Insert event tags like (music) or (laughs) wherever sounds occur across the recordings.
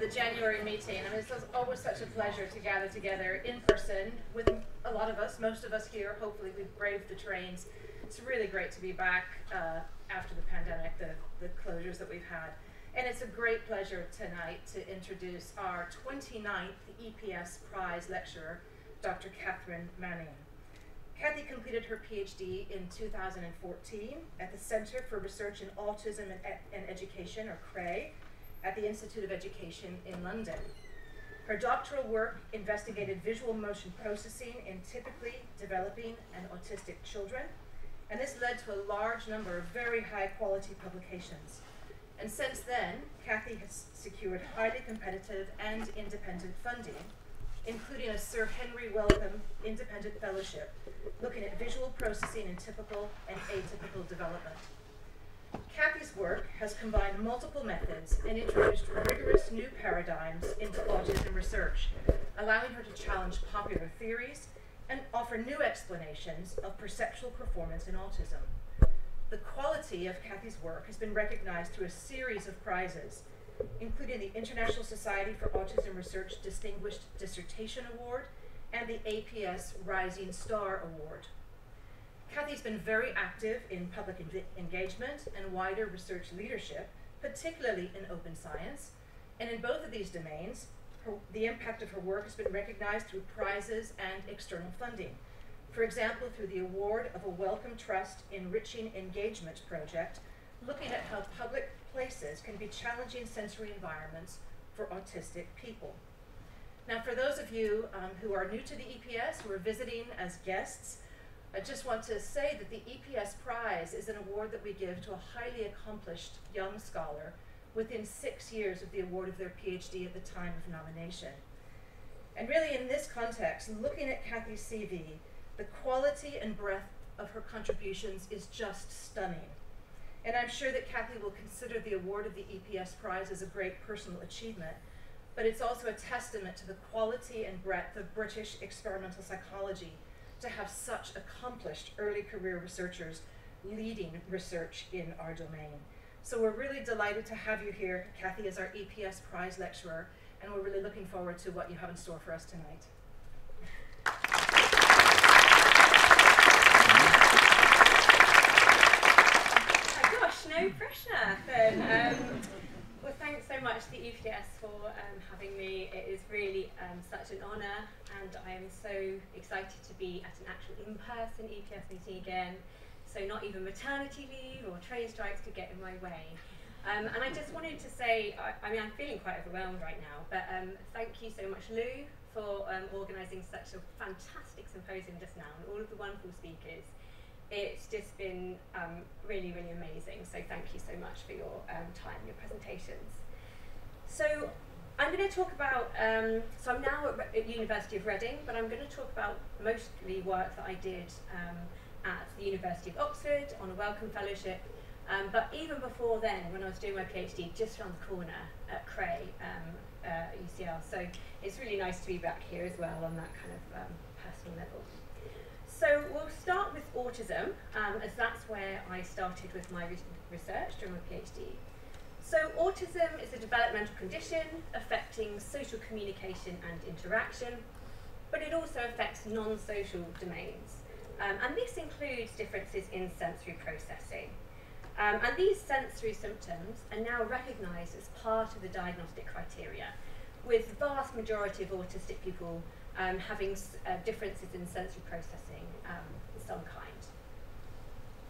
the January meeting. I mean, it's always such a pleasure to gather together in person with a lot of us, most of us here. Hopefully, we've braved the trains. It's really great to be back uh, after the pandemic, the, the closures that we've had. And it's a great pleasure tonight to introduce our 29th EPS Prize lecturer, Dr. Catherine Manning. Kathy completed her PhD in 2014 at the Center for Research in Autism and, and Education, or CRAE, at the Institute of Education in London. Her doctoral work investigated visual motion processing in typically developing and autistic children, and this led to a large number of very high quality publications. And since then, Kathy has secured highly competitive and independent funding including a Sir Henry Wellcome Independent Fellowship, looking at visual processing in typical and atypical development. Kathy's work has combined multiple methods and introduced rigorous new paradigms into autism research, allowing her to challenge popular theories and offer new explanations of perceptual performance in autism. The quality of Kathy's work has been recognized through a series of prizes, including the International Society for Autism Research Distinguished Dissertation Award and the APS Rising Star Award. Kathy's been very active in public engagement and wider research leadership, particularly in open science. And in both of these domains, her, the impact of her work has been recognized through prizes and external funding. For example, through the award of a Wellcome Trust Enriching Engagement project, looking at how public places can be challenging sensory environments for autistic people. Now, for those of you um, who are new to the EPS, who are visiting as guests, I just want to say that the EPS Prize is an award that we give to a highly accomplished young scholar within six years of the award of their PhD at the time of nomination. And really, in this context, looking at Kathy's CV, the quality and breadth of her contributions is just stunning. And I'm sure that Kathy will consider the award of the EPS Prize as a great personal achievement, but it's also a testament to the quality and breadth of British experimental psychology to have such accomplished early career researchers leading research in our domain. So we're really delighted to have you here. Kathy is our EPS Prize lecturer, and we're really looking forward to what you have in store for us tonight. Oh gosh, no pressure then. Um, well, thanks so much to the EPS for um, having me. It is really um, such an honour, and I am so excited to be at an actual in-person EPS meeting again. So not even maternity leave or train strikes could get in my way. Um, and I just wanted to say, I, I, mean, I'm feeling quite overwhelmed right now, but um, thank you so much, Lou, for um, organising such a fantastic symposium just now, and all of the wonderful speakers it's just been um, really, really amazing. So thank you so much for your um, time, your presentations. So I'm going to talk about, um, so I'm now at, at University of Reading, but I'm going to talk about mostly work that I did um, at the University of Oxford on a Wellcome Fellowship. Um, but even before then, when I was doing my PhD just around the corner at CRAE um, uh, UCL. So it's really nice to be back here as well on that kind of personal level. So we'll start with autism, um, as that's where I started with my re research during my PhD. So autism is a developmental condition affecting social communication and interaction, but it also affects non-social domains. Um, and this includes differences in sensory processing. Um, and these sensory symptoms are now recognised as part of the diagnostic criteria, with the vast majority of autistic people um, having uh, differences in sensory processing um, of some kind.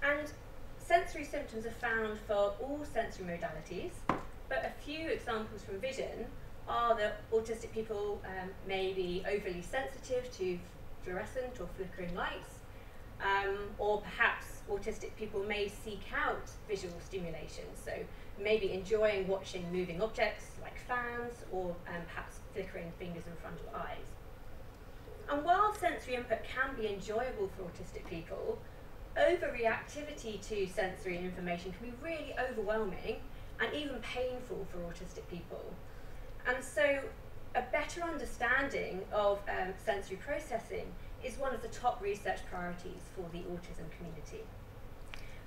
And sensory symptoms are found for all sensory modalities, but a few examples from vision are that autistic people um, may be overly sensitive to fluorescent or flickering lights, um, or perhaps autistic people may seek out visual stimulation, so maybe enjoying watching moving objects like fans or um, perhaps flickering fingers in front of eyes. And while sensory input can be enjoyable for autistic people, overreactivity to sensory information can be really overwhelming and even painful for autistic people. And so a better understanding of um, sensory processing is one of the top research priorities for the autism community.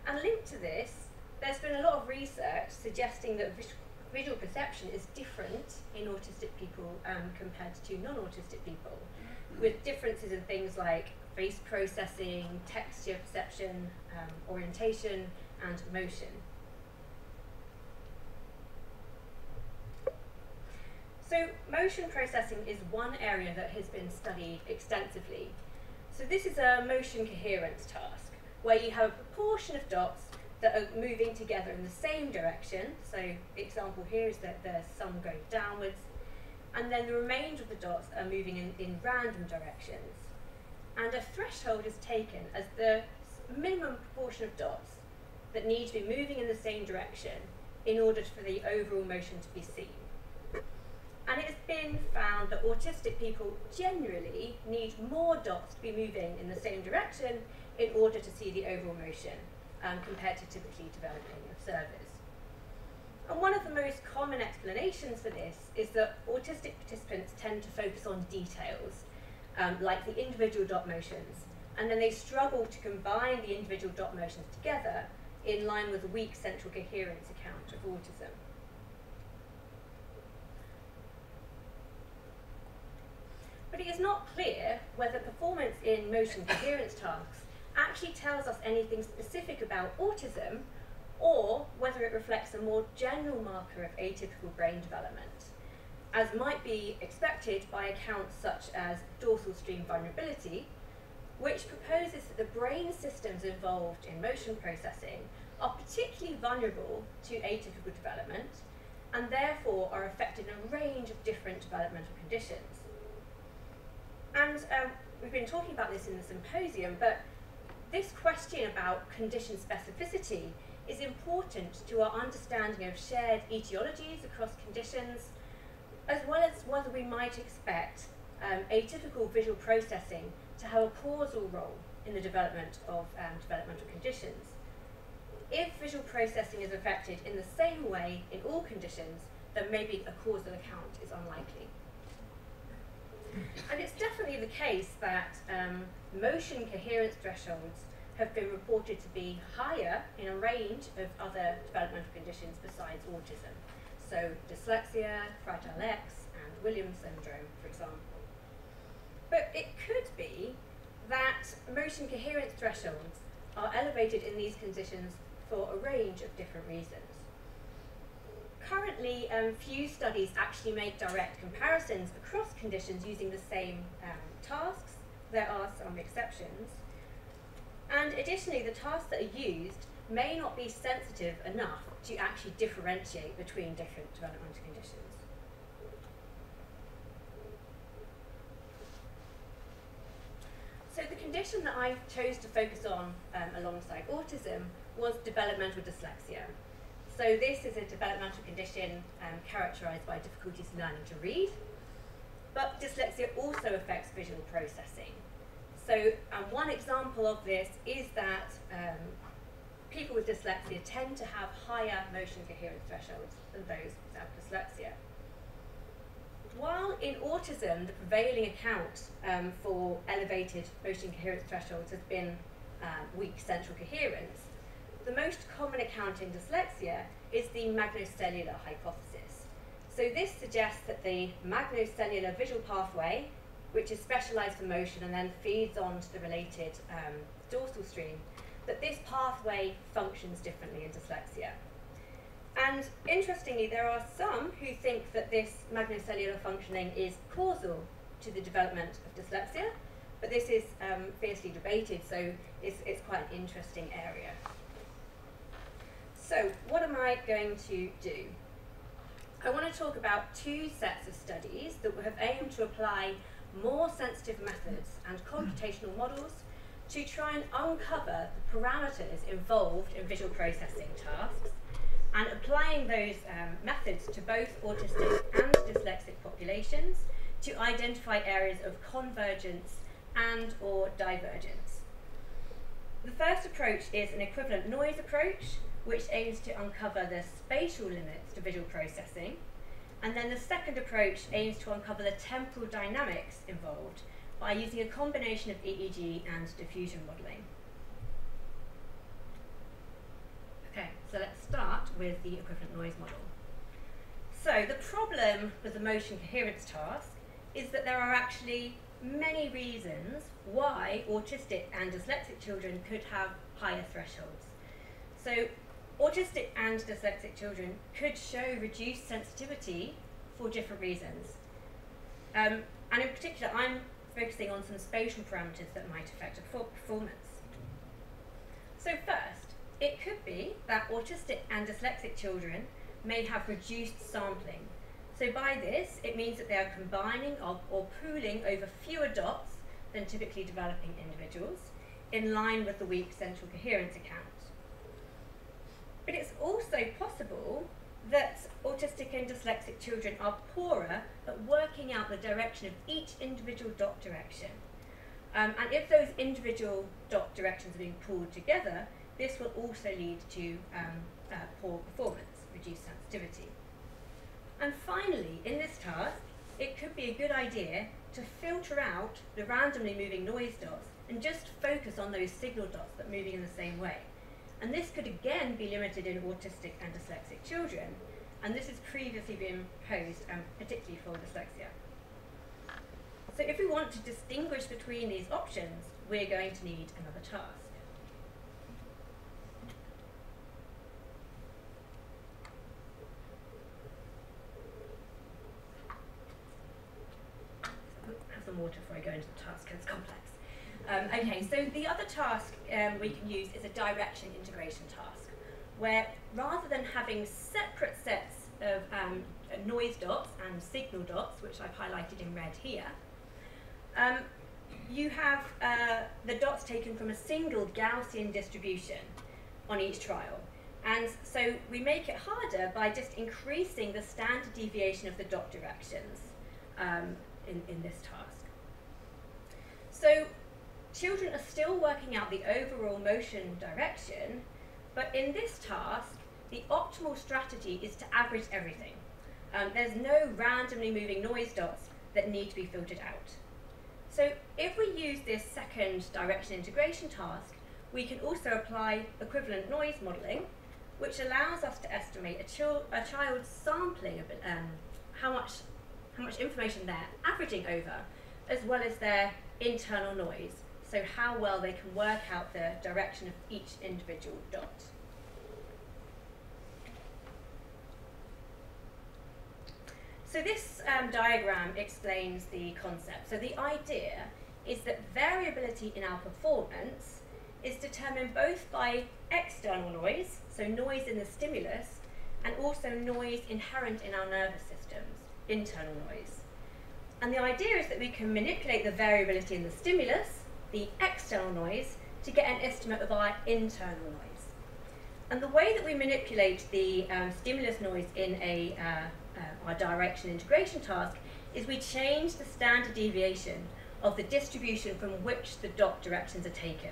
And linked to this, there's been a lot of research suggesting that visual perception is different in autistic people um, compared to non-autistic people, with differences in things like face processing, texture perception, um, orientation, and motion. So motion processing is one area that has been studied extensively. So this is a motion coherence task, where you have a proportion of dots that are moving together in the same direction. So example here is that the sun going downwards, and then the remainder of the dots are moving in, in random directions. And a threshold is taken as the minimum proportion of dots that need to be moving in the same direction in order for the overall motion to be seen. And it has been found that autistic people generally need more dots to be moving in the same direction in order to see the overall motion um, compared to typically developing observers. And one of the most common explanations for this is that autistic participants tend to focus on details, um, like the individual dot motions, and then they struggle to combine the individual dot motions together in line with a weak central coherence account of autism. But it is not clear whether performance in motion coherence tasks actually tells us anything specific about autism or whether it reflects a more general marker of atypical brain development, as might be expected by accounts such as dorsal stream vulnerability, which proposes that the brain systems involved in motion processing are particularly vulnerable to atypical development and therefore are affected in a range of different developmental conditions. And um, we've been talking about this in the symposium, but this question about condition specificity is important to our understanding of shared etiologies across conditions, as well as whether we might expect um, atypical visual processing to have a causal role in the development of um, developmental conditions. If visual processing is affected in the same way in all conditions, then maybe a causal account is unlikely. And it's definitely the case that um, motion coherence thresholds have been reported to be higher in a range of other developmental conditions besides autism. So dyslexia, Fragile X, and Williams syndrome, for example. But it could be that motion coherence thresholds are elevated in these conditions for a range of different reasons. Currently, um, few studies actually make direct comparisons across conditions using the same um, tasks. There are some exceptions. And additionally, the tasks that are used may not be sensitive enough to actually differentiate between different developmental conditions. So the condition that I chose to focus on um, alongside autism was developmental dyslexia. So this is a developmental condition um, characterised by difficulties in learning to read, but dyslexia also affects visual processing. So um, one example of this is that um, people with dyslexia tend to have higher motion coherence thresholds than those without dyslexia. While in autism, the prevailing account um, for elevated motion coherence thresholds has been uh, weak central coherence, the most common account in dyslexia is the magnocellular hypothesis. So this suggests that the magnocellular visual pathway, which is specialized for motion and then feeds on to the related um, dorsal stream, that this pathway functions differently in dyslexia. And interestingly, there are some who think that this magnocellular functioning is causal to the development of dyslexia, but this is um, fiercely debated, so it's, it's quite an interesting area. So, what am I going to do? I want to talk about two sets of studies that have aimed to apply more sensitive methods and computational models to try and uncover the parameters involved in visual processing tasks and applying those um, methods to both autistic and dyslexic populations to identify areas of convergence and or divergence. The first approach is an equivalent noise approach which aims to uncover the spatial limits to visual processing. And then the second approach aims to uncover the temporal dynamics involved by using a combination of EEG and diffusion modelling. Okay, so let's start with the equivalent noise model. So the problem with the motion coherence task is that there are actually many reasons why autistic and dyslexic children could have higher thresholds. So autistic and dyslexic children could show reduced sensitivity for different reasons. Um, and in particular, I'm focusing on some spatial parameters that might affect performance. So first, it could be that autistic and dyslexic children may have reduced sampling. So by this, it means that they are combining or pooling over fewer dots than typically developing individuals, in line with the weak central coherence account. But it's also possible that autistic and dyslexic children are poorer at working out the direction of each individual dot direction. Um, and if those individual dot directions are being pooled together, this will also lead to um, uh, poor performance, reduced sensitivity. And finally, in this task, it could be a good idea to filter out the randomly moving noise dots and just focus on those signal dots that are moving in the same way. And this could again be limited in autistic and dyslexic children, and this has previously been posed um, particularly for dyslexia. So if we want to distinguish between these options, we're going to need another task. Some water before I go into the task, it's complex. Um, okay, so the other task um, we can use is a direction integration task, where rather than having separate sets of um, noise dots and signal dots, which I've highlighted in red here, um, you have uh, the dots taken from a single Gaussian distribution on each trial. And so we make it harder by just increasing the standard deviation of the dot directions um, in, in this task. So children are still working out the overall motion direction, but in this task, the optimal strategy is to average everything. Um, there's no randomly moving noise dots that need to be filtered out. So if we use this second direction integration task, we can also apply equivalent noise modelling, which allows us to estimate a, chil a child's sampling of um, how much how much information they're averaging over, as well as their internal noise so how well they can work out the direction of each individual dot. So this um, diagram explains the concept. So the idea is that variability in our performance is determined both by external noise, so noise in the stimulus, and also noise inherent in our nervous systems, internal noise. And the idea is that we can manipulate the variability in the stimulus the external noise to get an estimate of our internal noise. And the way that we manipulate the um, stimulus noise in a, uh, uh, our direction integration task is we change the standard deviation of the distribution from which the dot directions are taken.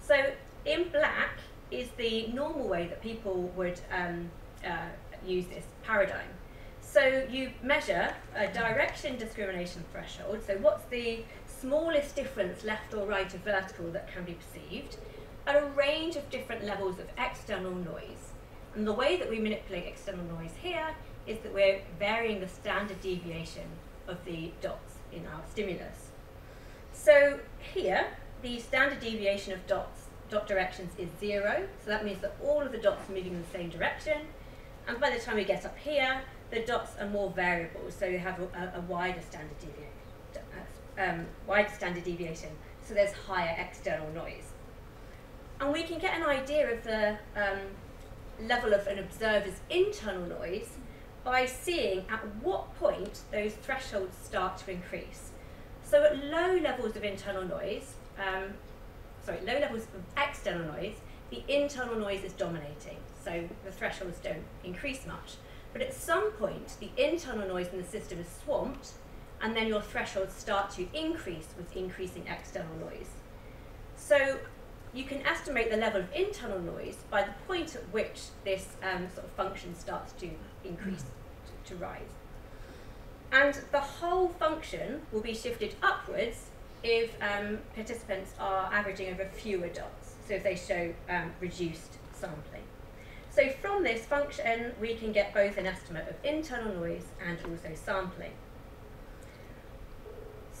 So in black is the normal way that people would um, uh, use this paradigm. So you measure a direction discrimination threshold, so what's the smallest difference left or right of vertical that can be perceived at a range of different levels of external noise. And the way that we manipulate external noise here is that we're varying the standard deviation of the dots in our stimulus. So here, the standard deviation of dots, dot directions is zero, so that means that all of the dots are moving in the same direction. And by the time we get up here, the dots are more variable, so you have a, a wider standard deviation um, wide standard deviation, so there's higher external noise. And we can get an idea of the um, level of an observer's internal noise by seeing at what point those thresholds start to increase. So at low levels of internal noise, um, sorry, low levels of external noise, the internal noise is dominating, so the thresholds don't increase much. But at some point, the internal noise in the system is swamped and then your thresholds start to increase with increasing external noise. So you can estimate the level of internal noise by the point at which this um, sort of function starts to increase, to, to rise. And the whole function will be shifted upwards if um, participants are averaging over fewer dots, so if they show um, reduced sampling. So from this function, we can get both an estimate of internal noise and also sampling.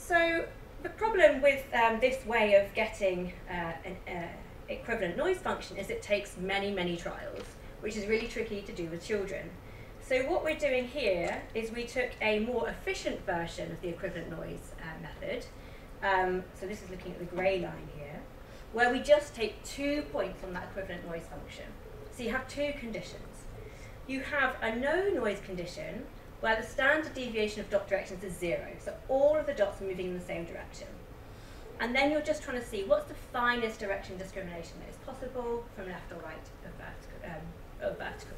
So the problem with um, this way of getting uh, an uh, equivalent noise function is it takes many, many trials, which is really tricky to do with children. So what we're doing here is we took a more efficient version of the equivalent noise uh, method. Um, so this is looking at the grey line here, where we just take two points on that equivalent noise function. So you have two conditions. You have a no noise condition where the standard deviation of dot directions is zero. So all of the dots are moving in the same direction. And then you're just trying to see what's the finest direction discrimination that is possible from left or right of vertical. Um, of vertical.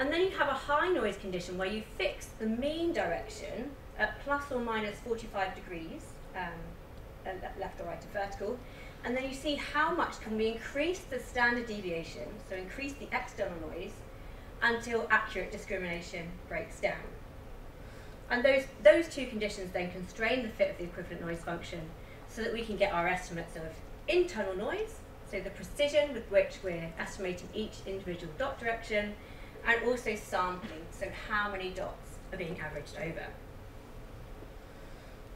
And then you have a high noise condition where you fix the mean direction at plus or minus 45 degrees, um, left or right of vertical, and then you see how much can we increase the standard deviation, so increase the external noise, until accurate discrimination breaks down. And those, those two conditions then constrain the fit of the equivalent noise function so that we can get our estimates of internal noise, so the precision with which we're estimating each individual dot direction, and also sampling, so how many dots are being averaged over.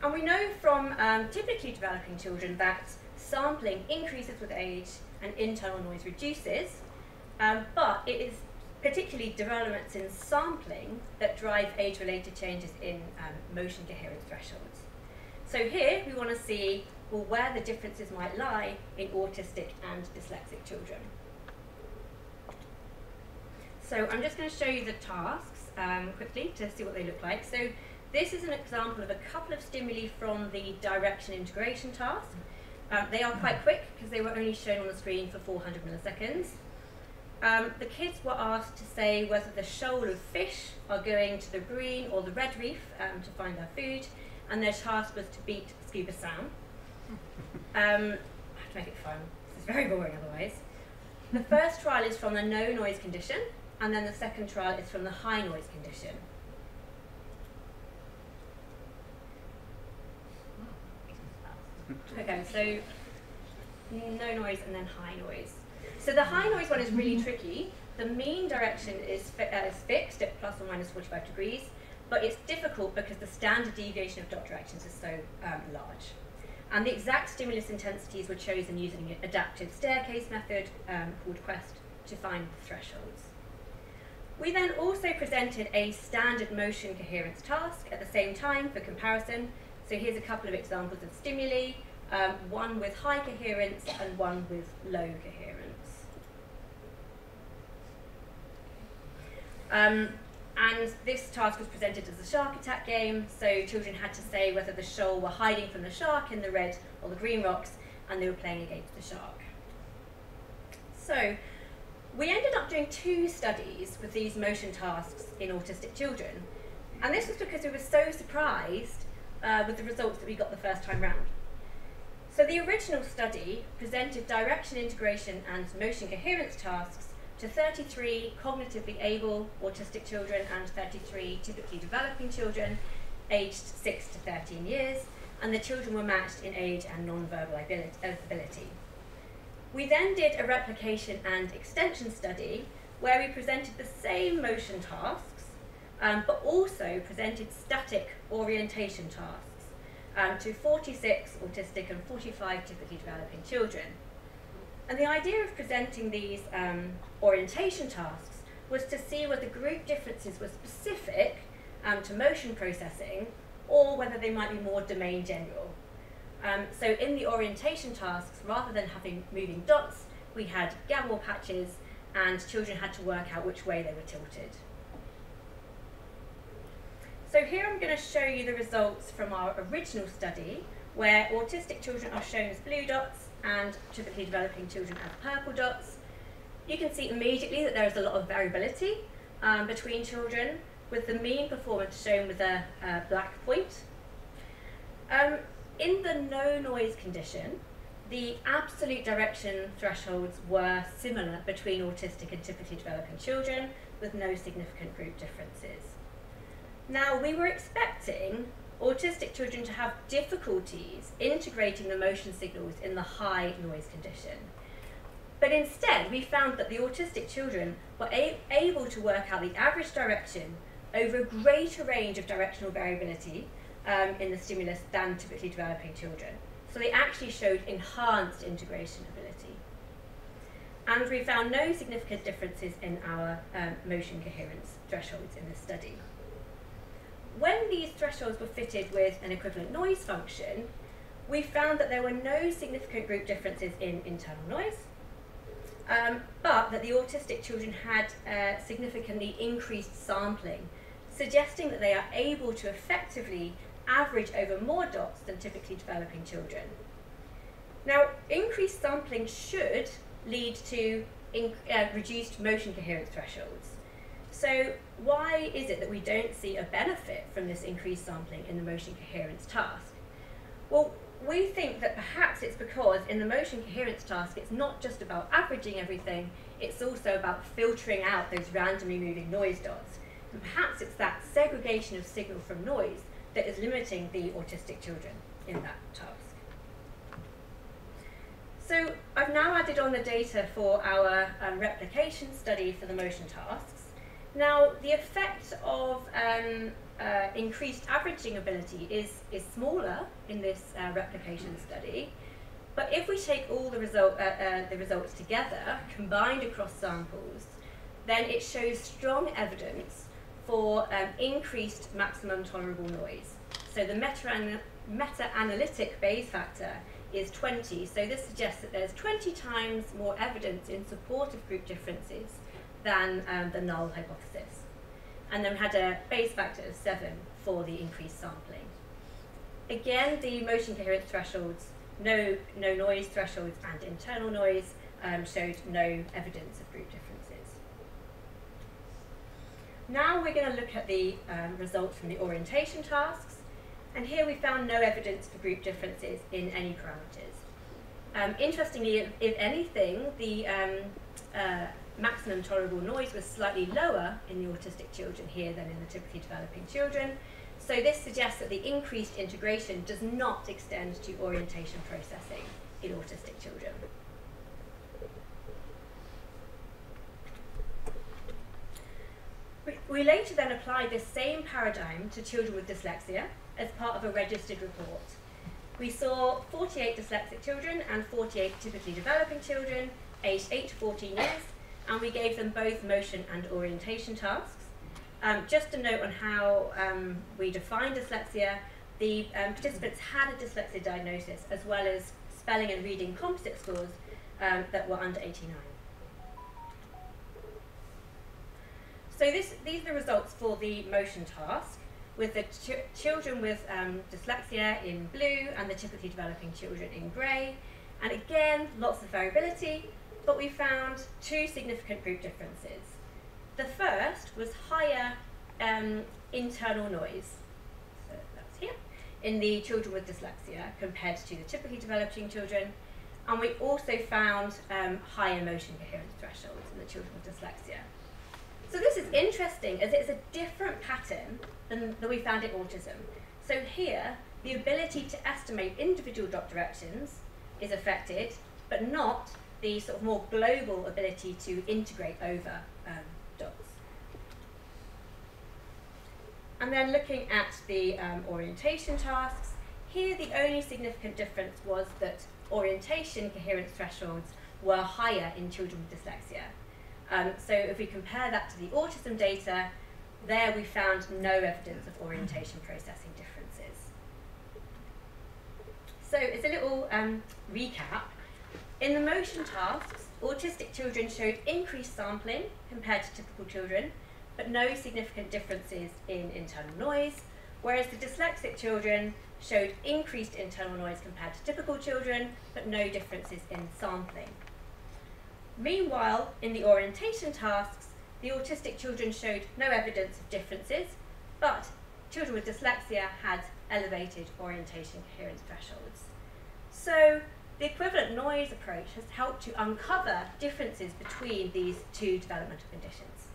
And we know from um, typically developing children that sampling increases with age and internal noise reduces, um, but it is particularly developments in sampling that drive age-related changes in um, motion coherence thresholds. So here we want to see well, where the differences might lie in autistic and dyslexic children. So I'm just going to show you the tasks um, quickly to see what they look like. So this is an example of a couple of stimuli from the direction integration task. Um, they are quite quick because they were only shown on the screen for 400 milliseconds. Um, the kids were asked to say whether the shoal of fish are going to the green or the red reef um, to find their food, and their task was to beat Scuba Sam. (laughs) Um, I have to make it fun. It's very boring otherwise. The first trial is from the no noise condition, and then the second trial is from the high noise condition. (laughs) Okay, so no noise and then high noise. So the high noise one is really tricky. The mean direction is, fi uh, is fixed at plus or minus 45 degrees, but it's difficult because the standard deviation of dot directions is so um, large. And the exact stimulus intensities were chosen using an adaptive staircase method um, called Quest to find the thresholds. We then also presented a standard motion coherence task at the same time for comparison. So here's a couple of examples of stimuli, um, one with high coherence and one with low coherence. Um, and this task was presented as a shark attack game, so children had to say whether the shoal were hiding from the shark in the red or the green rocks, and they were playing against the shark. So, we ended up doing two studies with these motion tasks in autistic children, and this was because we were so surprised uh, with the results that we got the first time round. So the original study presented direction integration and motion coherence tasks to 33 cognitively able autistic children and 33 typically developing children aged 6 to 13 years, and the children were matched in age and non-verbal ability. We then did a replication and extension study where we presented the same motion tasks, um, but also presented static orientation tasks um, to 46 autistic and 45 typically developing children. And the idea of presenting these um, orientation tasks was to see whether group differences were specific um, to motion processing or whether they might be more domain general. Um, so in the orientation tasks, rather than having moving dots, we had Gabor patches and children had to work out which way they were tilted. So here I'm going to show you the results from our original study, where autistic children are shown as blue dots and typically developing children have purple dots. You can see immediately that there is a lot of variability um, between children, with the mean performance shown with a, a black point. Um, in the no noise condition, the absolute direction thresholds were similar between autistic and typically developing children, with no significant group differences. Now, we were expecting autistic children to have difficulties integrating the motion signals in the high noise condition. But instead, we found that the autistic children were able to work out the average direction over a greater range of directional variability um, in the stimulus than typically developing children. So they actually showed enhanced integration ability. And we found no significant differences in our um, motion coherence thresholds in this study. When these thresholds were fitted with an equivalent noise function, we found that there were no significant group differences in internal noise, um, but that the autistic children had uh, significantly increased sampling, suggesting that they are able to effectively average over more dots than typically developing children. Now, increased sampling should lead to uh, reduced motion coherence thresholds. So, why is it that we don't see a benefit from this increased sampling in the motion coherence task? Well, we think that perhaps it's because in the motion coherence task, it's not just about averaging everything, it's also about filtering out those randomly moving noise dots. And perhaps it's that segregation of signal from noise that is limiting the autistic children in that task. So I've now added on the data for our um, replication study for the motion tasks. Now, the effect of um, uh, increased averaging ability is, is smaller in this uh, replication study, but if we take all the, result, uh, uh the results together, combined across samples, then it shows strong evidence for um, increased maximum tolerable noise. So the meta-analytic Bayes factor is 20, so this suggests that there's 20 times more evidence in support of group differences than um, the null hypothesis. And then we had a Bayes factor of 7 for the increased sampling. Again, the motion coherence thresholds, no, no noise thresholds and internal noise um, showed no evidence of group differences. Now we're going to look at the um, results from the orientation tasks, and here we found no evidence for group differences in any parameters. Um, interestingly, if, if, anything, the um, uh, maximum tolerable noise was slightly lower in the autistic children here than in the typically developing children. So this suggests that the increased integration does not extend to orientation processing in autistic children. We later then applied this same paradigm to children with dyslexia as part of a registered report. We saw 48 dyslexic children and 48 typically developing children aged 8 to 14 years, and we gave them both motion and orientation tasks. Um, just a note on how um, we define dyslexia, the um, participants had a dyslexia diagnosis as well as spelling and reading composite scores um, that were under 89. So this, these are the results for the motion task, with the ch children with um, dyslexia in blue and the typically developing children in grey. And again, lots of variability, but we found two significant group differences. The first was higher um, internal noise, so that's here, in the children with dyslexia compared to the typically developing children. And we also found um, higher motion coherence thresholds in the children with dyslexia. So this is interesting as it's a different pattern than, than we found in autism. So here, the ability to estimate individual dot directions is affected, but not the sort of more global ability to integrate over um, dots. And then looking at the um, orientation tasks, here the only significant difference was that orientation coherence thresholds were higher in children with dyslexia. Um, so if we compare that to the autism data, there we found no evidence of orientation processing differences. So it's a little um, recap. In the motion tasks, autistic children showed increased sampling compared to typical children, but no significant differences in internal noise, whereas the dyslexic children showed increased internal noise compared to typical children, but no differences in sampling. Meanwhile, in the orientation tasks, the autistic children showed no evidence of differences, but children with dyslexia had elevated orientation coherence thresholds. So the equivalent noise approach has helped to uncover differences between these two developmental conditions.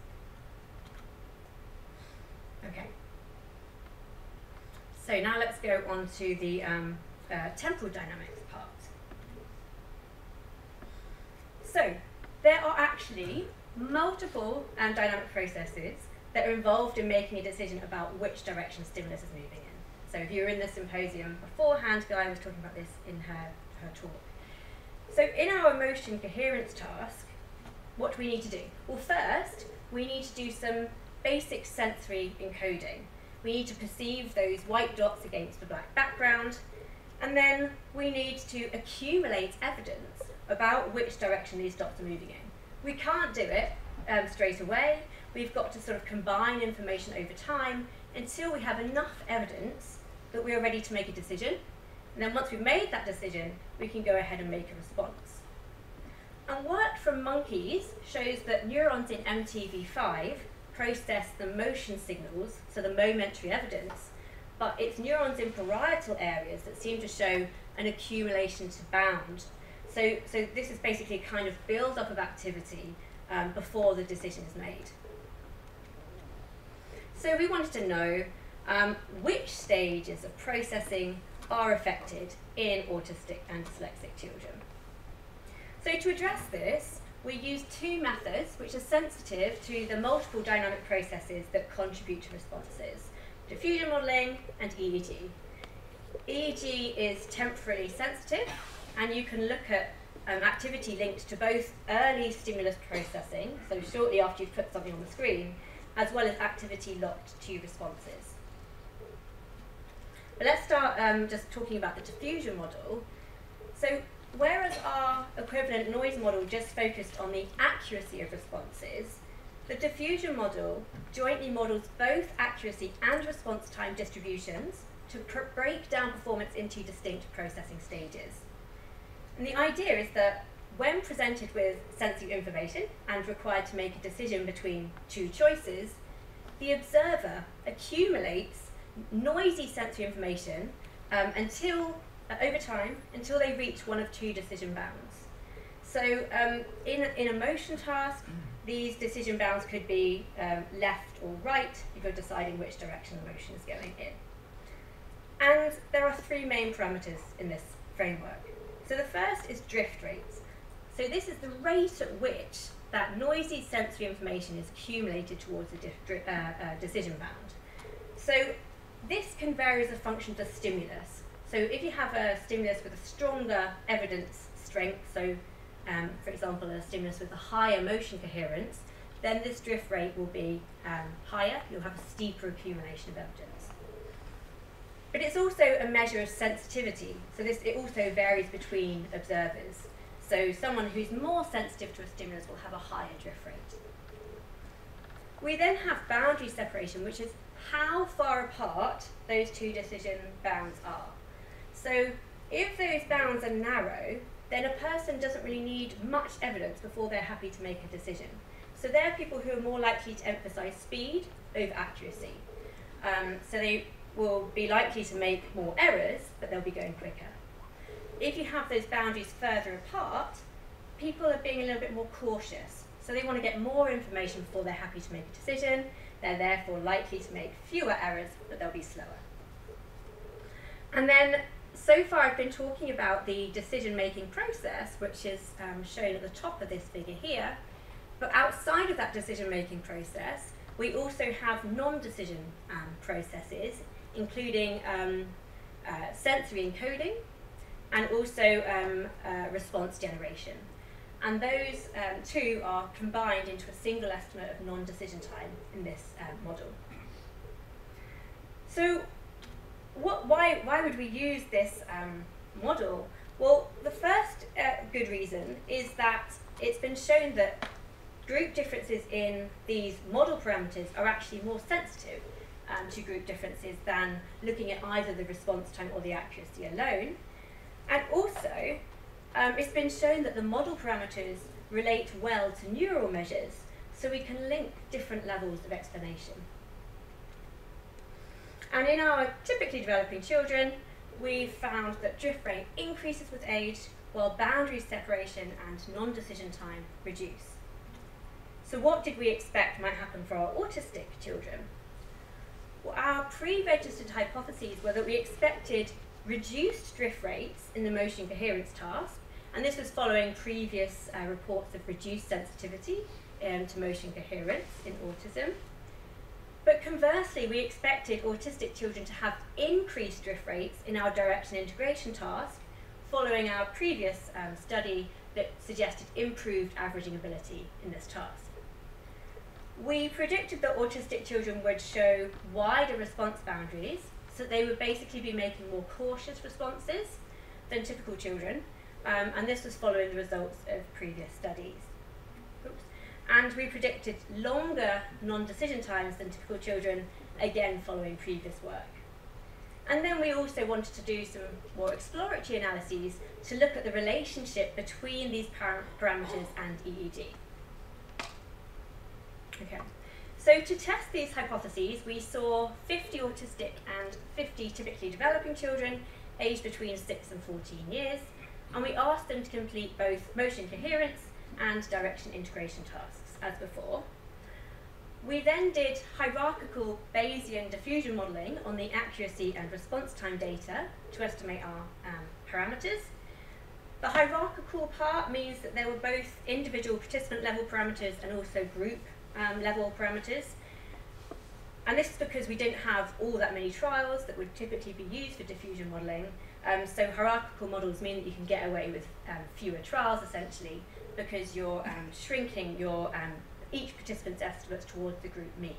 Okay. So now let's go on to the um, uh, temporal dynamics. Part. So, there are actually multiple um, dynamic processes that are involved in making a decision about which direction stimulus is moving in. So if you were in the symposium beforehand, Guy was talking about this in her, her talk. So in our motion coherence task, what do we need to do? Well, first, we need to do some basic sensory encoding. We need to perceive those white dots against the black background, and then we need to accumulate evidence about which direction these dots are moving in. We can't do it um, straight away. We've got to sort of combine information over time until we have enough evidence that we are ready to make a decision. And then once we've made that decision, we can go ahead and make a response. And work from monkeys shows that neurons in MT/V5 process the motion signals, so the momentary evidence, but it's neurons in parietal areas that seem to show an accumulation to bound. So, so this is basically a kind of build up of activity um, before the decision is made. So we wanted to know um, which stages of processing are affected in autistic and dyslexic children. So to address this, we use two methods which are sensitive to the multiple dynamic processes that contribute to responses, diffusion modelling and EEG. EEG is temporally sensitive and you can look at um, activity linked to both early stimulus processing, so shortly after you've put something on the screen, as well as activity locked to responses. But let's start um, just talking about the diffusion model. So whereas our equivalent noise model just focused on the accuracy of responses, the diffusion model jointly models both accuracy and response time distributions to break down performance into distinct processing stages. And the idea is that when presented with sensory information and required to make a decision between two choices, the observer accumulates noisy sensory information um, until, uh, over time, until they reach one of two decision bounds. So um, in, in a motion task, these decision bounds could be um, left or right if you're deciding which direction the motion is going in. And there are three main parameters in this framework. So the first is drift rates. So this is the rate at which that noisy sensory information is accumulated towards a uh, uh, decision bound. So this can vary as a function of the stimulus. So if you have a stimulus with a stronger evidence strength, so um, for example a stimulus with a higher motion coherence, then this drift rate will be um, higher, you'll have a steeper accumulation of evidence. But it's also a measure of sensitivity, so this it also varies between observers. So someone who's more sensitive to a stimulus will have a higher drift rate. We then have boundary separation, which is how far apart those two decision bounds are. So if those bounds are narrow, then a person doesn't really need much evidence before they're happy to make a decision. So there are people who are more likely to emphasize speed over accuracy. Um, so they will be likely to make more errors, but they'll be going quicker. If you have those boundaries further apart, people are being a little bit more cautious. So they want to get more information before they're happy to make a decision. They're therefore likely to make fewer errors, but they'll be slower. And then so far I've been talking about the decision-making process, which is um, shown at the top of this figure here. But outside of that decision-making process, we also have non-decision um, processes, including um, uh, sensory encoding and also um, uh, response generation. And those um, two are combined into a single estimate of non-decision time in this um, model. So what, why, why would we use this um, model? Well, the first uh, good reason is that it's been shown that group differences in these model parameters are actually more sensitive um, to group differences than looking at either the response time or the accuracy alone. And also, um, it's been shown that the model parameters relate well to neural measures, so we can link different levels of explanation. And in our typically developing children, we found that drift rate increases with age, while boundary separation and non-decision time reduce. So what did we expect might happen for our autistic children? Well, our pre-registered hypotheses were that we expected reduced drift rates in the motion coherence task And this was following previous uh, reports of reduced sensitivity um, to motion coherence in autism. But conversely, we expected autistic children to have increased drift rates in our direction integration task following our previous um, study that suggested improved averaging ability in this task. We predicted that autistic children would show wider response boundaries, so they would basically be making more cautious responses than typical children, um, and this was following the results of previous studies. Oops. And we predicted longer non-decision times than typical children, again following previous work. And then we also wanted to do some more exploratory analyses to look at the relationship between these par parameters and EEG. Okay. So to test these hypotheses, we saw 50 autistic and 50 typically developing children aged between 6 and 14 years, and we asked them to complete both motion coherence and direction integration tasks, as before. We then did hierarchical Bayesian diffusion modelling on the accuracy and response time data to estimate our um, parameters. The hierarchical part means that there were both individual participant level parameters and also group um, level parameters. And this is because we didn't have all that many trials that would typically be used for diffusion modelling. Um, so hierarchical models mean that you can get away with um, fewer trials essentially because you're um, shrinking your um, each participant's estimates towards the group mean.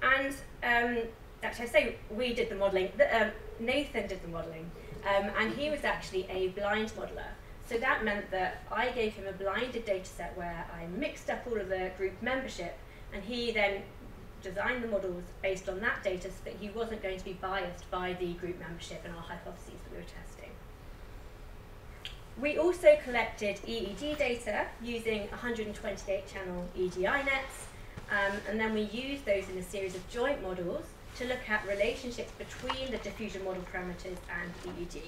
And um, actually, I say we did the modelling. Um, Nathan did the modelling, and he was actually a blind modeller. So that meant that I gave him a blinded data set where I mixed up all of the group membership and he then designed the models based on that data so that he wasn't going to be biased by the group membership and our hypotheses that we were testing. We also collected EEG data using 128 channel EGI nets um, and then we used those in a series of joint models to look at relationships between the diffusion model parameters and EEG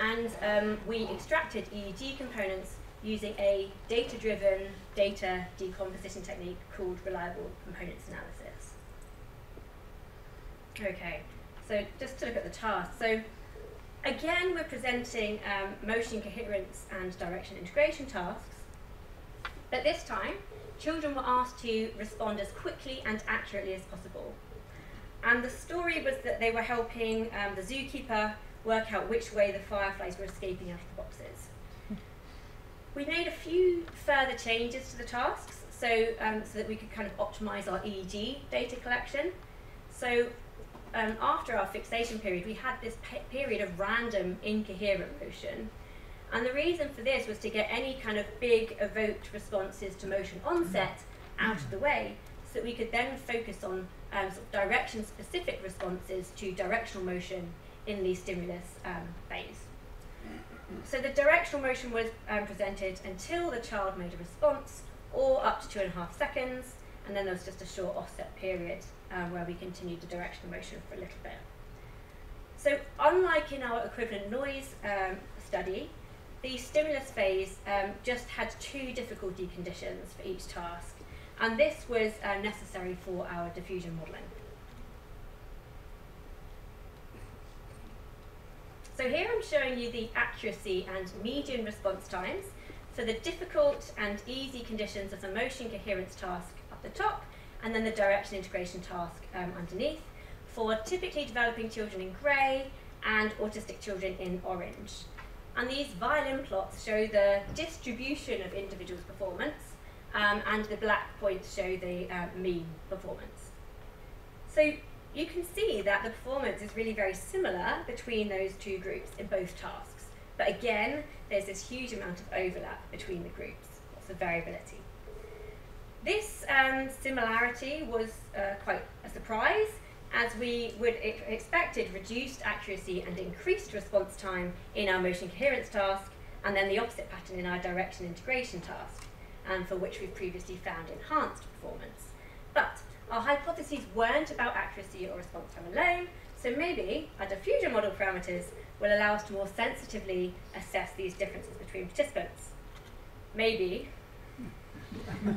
and um, we extracted EEG components using a data-driven data decomposition technique called reliable components analysis. Okay, so just to look at the task. So again, we're presenting um, motion coherence and direction integration tasks, but this time, children were asked to respond as quickly and accurately as possible. And the story was that they were helping um, the zookeeper work out which way the fireflies were escaping out of the boxes. We made a few further changes to the tasks so, um, so that we could kind of optimize our EEG data collection. So um, after our fixation period, we had this pe period of random incoherent motion. And the reason for this was to get any kind of big evoked responses to motion onset out of the way so that we could then focus on um, sort of direction specific responses to directional motion in the stimulus um, phase. So the directional motion was um, presented until the child made a response, or up to two and a half seconds, and then there was just a short offset period um, where we continued the directional motion for a little bit. So unlike in our equivalent noise um, study, the stimulus phase um, just had two difficulty conditions for each task, and this was uh, necessary for our diffusion modelling. So here I'm showing you the accuracy and median response times for the difficult and easy conditions of the motion coherence task at the top, and then the direction integration task um, underneath, for typically developing children in grey and autistic children in orange. And these violin plots show the distribution of individuals' performance, um, and the black points show the uh, mean performance. So you can see that the performance is really very similar between those two groups in both tasks. But again, there's this huge amount of overlap between the groups, lots of variability. This um, similarity was uh, quite a surprise, as we would expected reduced accuracy and increased response time in our motion coherence task, and then the opposite pattern in our direction integration task, and for which we've previously found enhanced performance. But our hypotheses weren't about accuracy or response time alone, so maybe our diffusion model parameters will allow us to more sensitively assess these differences between participants. Maybe. (laughs)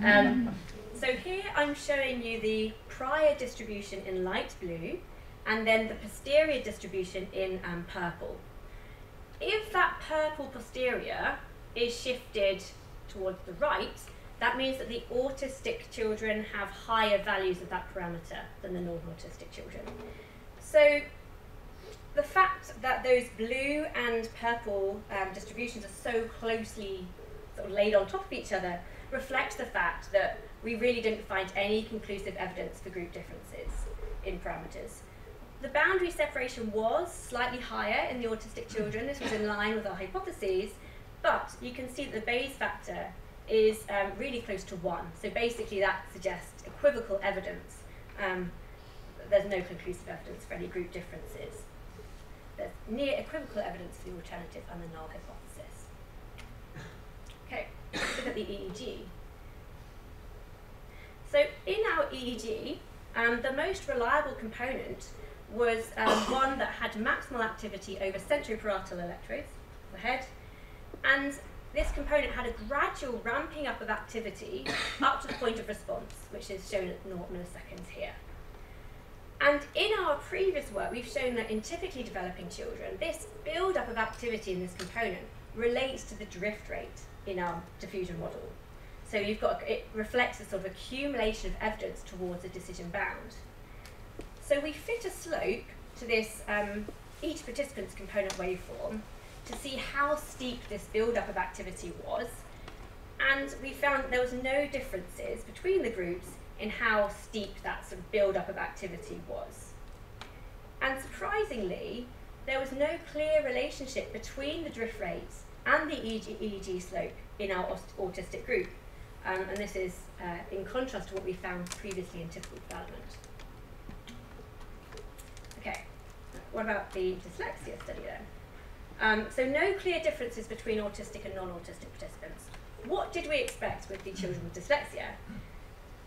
Um, so here I'm showing you the prior distribution in light blue and then the posterior distribution in um, purple. if that purple posterior is shifted towards the right, that means that the autistic children have higher values of that parameter than the non-autistic children. So the fact that those blue and purple um, distributions are so closely sort of laid on top of each other reflects the fact that we really didn't find any conclusive evidence for group differences in parameters. The boundary separation was slightly higher in the autistic children. This was in line with our hypotheses, but you can see that the Bayes factor is um, really close to one. So basically that suggests equivocal evidence. Um, there's no conclusive evidence for any group differences. There's near equivocal evidence for the alternative and the null hypothesis. Okay, let's look at the EEG. So in our EEG, um, the most reliable component was um, one that had maximal activity over centroparietal electrodes, the head, and this component had a gradual ramping up of activity (coughs) up to the point of response, which is shown at 0 milliseconds here. And in our previous work, we've shown that in typically developing children, this build-up of activity in this component relates to the drift rate in our diffusion model. So you've got, it reflects a sort of accumulation of evidence towards a decision bound. So we fit a slope to this um, each participant's component waveform to see how steep this build-up of activity was. And we found there was no differences between the groups in how steep that sort of build-up of activity was. And surprisingly, there was no clear relationship between the drift rates and the EEG, slope in our autistic group. Um, and this is uh, in contrast to what we found previously in typical development. Okay, what about the dyslexia study then? Um, so no clear differences between autistic and non-autistic participants. What did we expect with the children with dyslexia?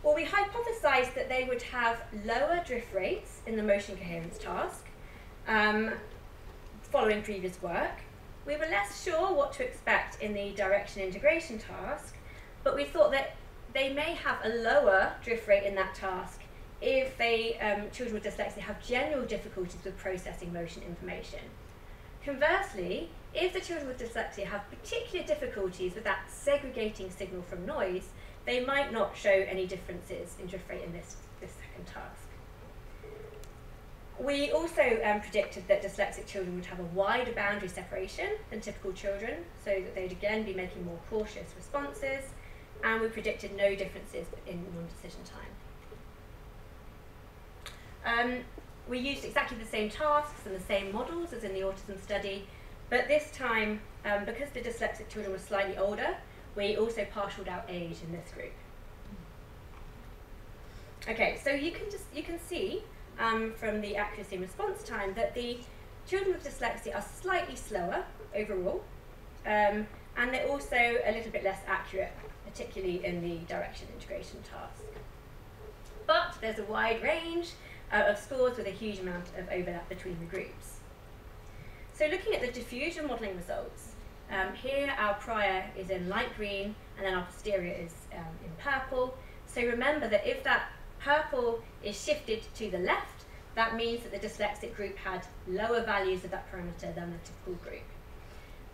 Well, we hypothesized that they would have lower drift rates in the motion coherence task, um, following previous work. We were less sure what to expect in the direction integration task, but we thought that they may have a lower drift rate in that task if they, um, children with dyslexia have general difficulties with processing motion information. Conversely, if the children with dyslexia have particular difficulties with that segregating signal from noise, they might not show any differences in rate in this, this second task. We also um, predicted that dyslexic children would have a wider boundary separation than typical children, so that they'd again be making more cautious responses, and we predicted no differences in non-decision time. Um, we used exactly the same tasks and the same models as in the autism study, but this time, um, because the dyslexic children were slightly older, we also partialed out age in this group. Okay, so you can just you can see um, from the accuracy and response time that the children with dyslexia are slightly slower overall, um, and they're also a little bit less accurate particularly in the direction integration task. But there's a wide range uh, of scores with a huge amount of overlap between the groups. So looking at the diffusion modelling results, um, here our prior is in light green and then our posterior is um, in purple. So remember that if that purple is shifted to the left, that means that the dyslexic group had lower values of that parameter than the typical group.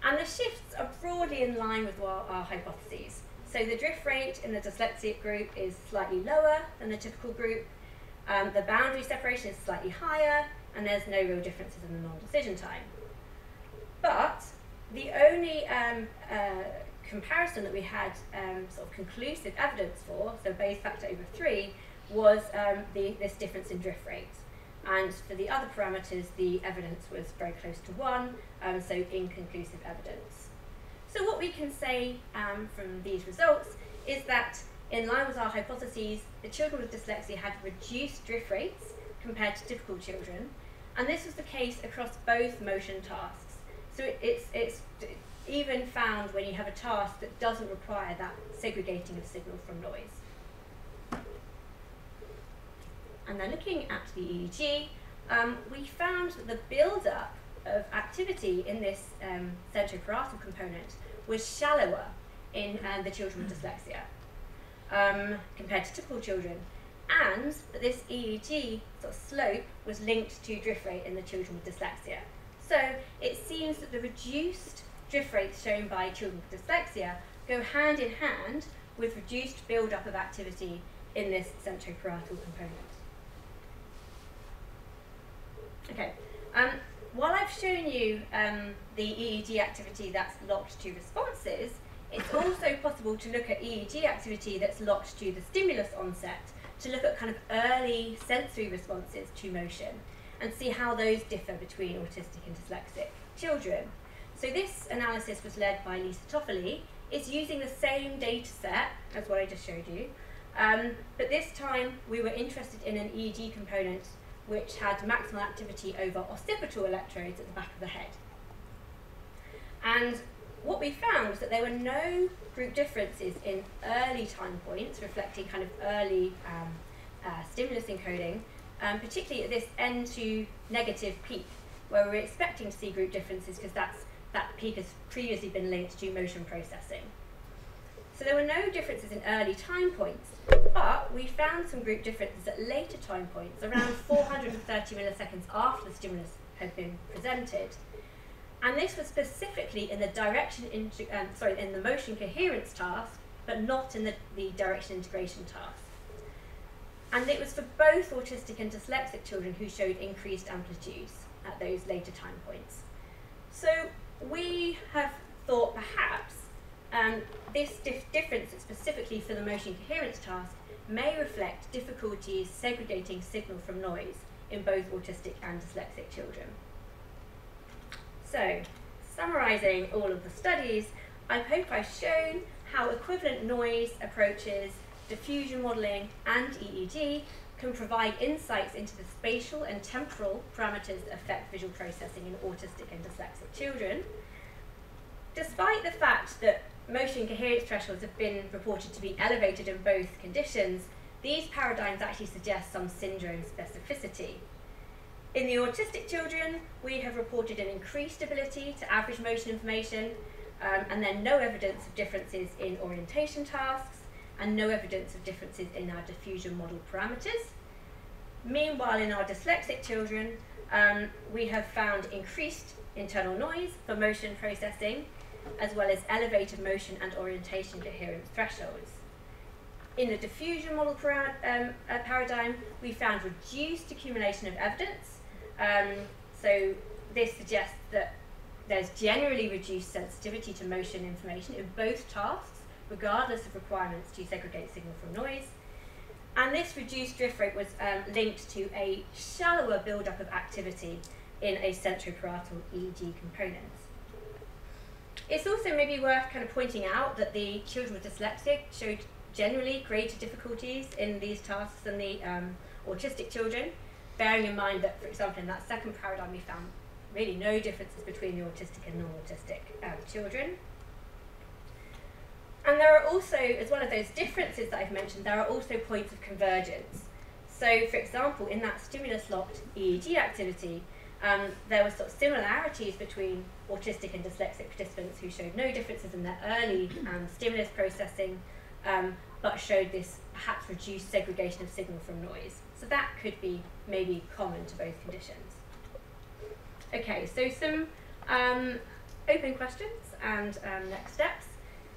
And the shifts are broadly in line with our, our hypotheses. So the drift rate in the dyslexic group is slightly lower than the typical group. Um, the boundary separation is slightly higher, and there's no real differences in the non-decision time. But the only um, uh, comparison that we had um, sort of conclusive evidence for, so Bayes factor over three, was um, the, this difference in drift rate. And for the other parameters, the evidence was very close to one, um, so inconclusive evidence. So what we can say um, from these results is that in line with our hypotheses, the children with dyslexia had reduced drift rates compared to typical children, and this was the case across both motion tasks. So it, it's, it's even found when you have a task that doesn't require that segregating of signal from noise. And then looking at the EEG, um, we found that the build-up of activity in this um, centroparietal component was shallower in um, the children with dyslexia um, compared to typical children, and that this EEG sort of slope was linked to drift rate in the children with dyslexia. So it seems that the reduced drift rates shown by children with dyslexia go hand in hand with reduced build-up of activity in this centroparietal component. Okay, um, while I've shown you um, the EEG activity that's locked to responses, it's also possible to look at EEG activity that's locked to the stimulus onset to look at kind of early sensory responses to motion and see how those differ between autistic and dyslexic children. So this analysis was led by Lisa Toffoli. It's using the same data set as what I just showed you, um, but this time we were interested in an EEG component which had maximal activity over occipital electrodes at the back of the head. And what we found was that there were no group differences in early time points, reflecting kind of early um, uh, stimulus encoding, um, particularly at this N2 negative peak, where we're expecting to see group differences because that's that peak has previously been linked to motion processing. So there were no differences in early time points, but we found some group differences at later time points, around 430 milliseconds after the stimulus had been presented. And this was specifically in the direction, um, sorry, in the motion coherence task, but not in the, the direction integration task. And it was for both autistic and dyslexic children who showed increased amplitudes at those later time points. So we have thought perhaps um, this dif difference, specifically for the motion coherence task, may reflect difficulties segregating signal from noise in both autistic and dyslexic children. So, summarising all of the studies, I hope I've shown how equivalent noise approaches, diffusion modelling and EEG can provide insights into the spatial and temporal parameters that affect visual processing in autistic and dyslexic children. Despite the fact that motion coherence thresholds have been reported to be elevated in both conditions, these paradigms actually suggest some syndrome specificity. In the autistic children, we have reported an increased ability to average motion information, um, and then no evidence of differences in orientation tasks, and no evidence of differences in our diffusion model parameters. Meanwhile, in our dyslexic children, um, we have found increased internal noise for motion processing, as well as elevated motion and orientation coherence thresholds. In the diffusion model para um, uh, paradigm, we found reduced accumulation of evidence um, so this suggests that there's generally reduced sensitivity to motion information in both tasks, regardless of requirements to segregate signal from noise. And this reduced drift rate was um, linked to a shallower buildup of activity in a centroparietal EEG component. It's also maybe worth kind of pointing out that the children with dyslexia showed generally greater difficulties in these tasks than the um, autistic children bearing in mind that, for example, in that second paradigm, we found really no differences between the autistic and non-autistic um, children. And there are also, as one of those differences that I've mentioned, there are also points of convergence. So, for example, in that stimulus-locked EEG activity, um, there were sort of similarities between autistic and dyslexic participants who showed no differences in their early um, stimulus processing, um, but showed this perhaps reduced segregation of signal from noise. So that could be maybe common to both conditions. Okay, so some um, open questions and um, next steps.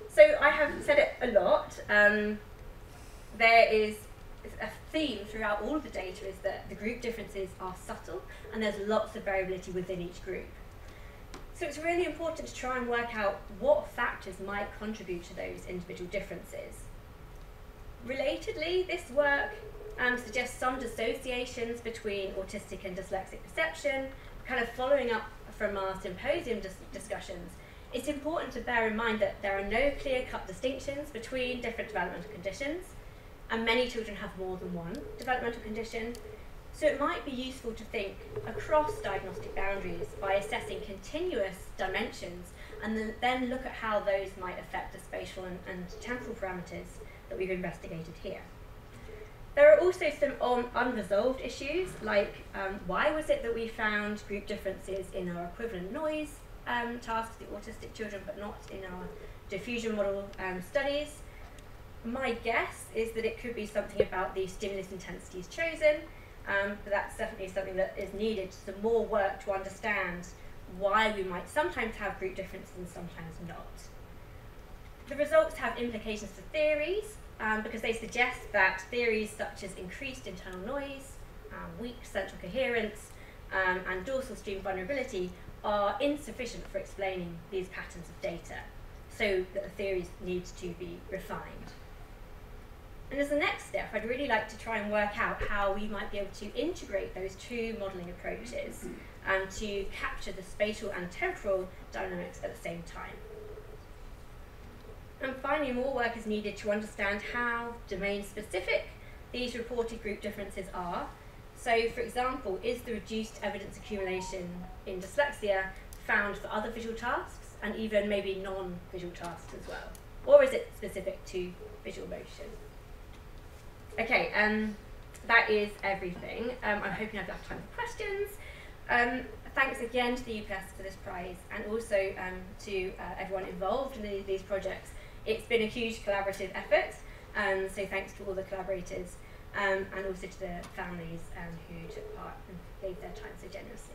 So I have said it a lot. Um, there is a theme throughout all of the data is that the group differences are subtle and there's lots of variability within each group. So it's really important to try and work out what factors might contribute to those individual differences. Relatedly, this work um, suggests some dissociations between autistic and dyslexic perception. Kind of following up from our symposium dis discussions, it's important to bear in mind that there are no clear-cut distinctions between different developmental conditions, and many children have more than one developmental condition. So it might be useful to think across diagnostic boundaries by assessing continuous dimensions and then look at how those might affect the spatial and, and temporal parameters that we've investigated here. There are also some un unresolved issues, like um, why was it that we found group differences in our equivalent noise um, tasks, the autistic children, but not in our diffusion model um, studies? My guess is that it could be something about the stimulus intensities chosen, um, but that's definitely something that is needed, some more work to understand why we might sometimes have group differences and sometimes not. The results have implications for theories um, because they suggest that theories such as increased internal noise, um, weak central coherence, um, and dorsal stream vulnerability are insufficient for explaining these patterns of data, so that the theories need to be refined. And as the next step, I'd really like to try and work out how we might be able to integrate those two modelling approaches mm-hmm. and to capture the spatial and temporal dynamics at the same time. And finally, more work is needed to understand how domain specific these reported group differences are. So, for example, is the reduced evidence accumulation in dyslexia found for other visual tasks and even maybe non visual tasks as well? Or is it specific to visual motion? Okay, um, that is everything. Um, I'm hoping I've left time for questions. Um, thanks again to the EPS for this prize and also um, to uh, everyone involved in the, these projects. It's been a huge collaborative effort, um, so thanks to all the collaborators um, and also to the families um, who took part and gave their time so generously.